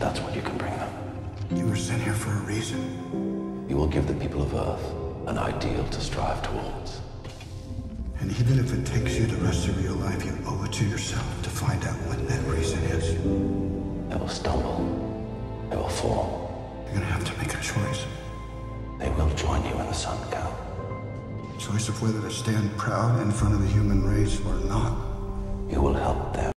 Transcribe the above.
That's what you can bring them. You were sent here for a reason. You will give the people of Earth an ideal to strive towards. And even if it takes you the rest of your life, you owe it to yourself to find out what that reason is. They will stumble. They will fall. You're gonna have to make a choice. They will join you in the sun, Kal. Choice of whether to stand proud in front of the human race or not. You will help them.